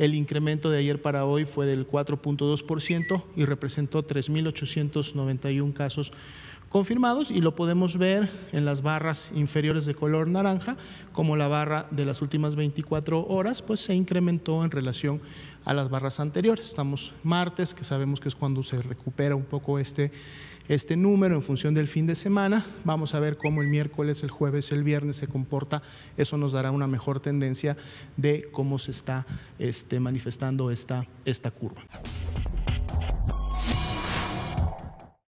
El incremento de ayer para hoy fue del 4.2% y representó 3.891 casos confirmados y lo podemos ver en las barras inferiores de color naranja, como la barra de las últimas 24 horas, pues se incrementó en relación a las barras anteriores. Estamos martes, que sabemos que es cuando se recupera un poco este, este número en función del fin de semana. Vamos a ver cómo el miércoles, el jueves, el viernes se comporta. Eso nos dará una mejor tendencia de cómo se está este, manifestando esta, esta curva.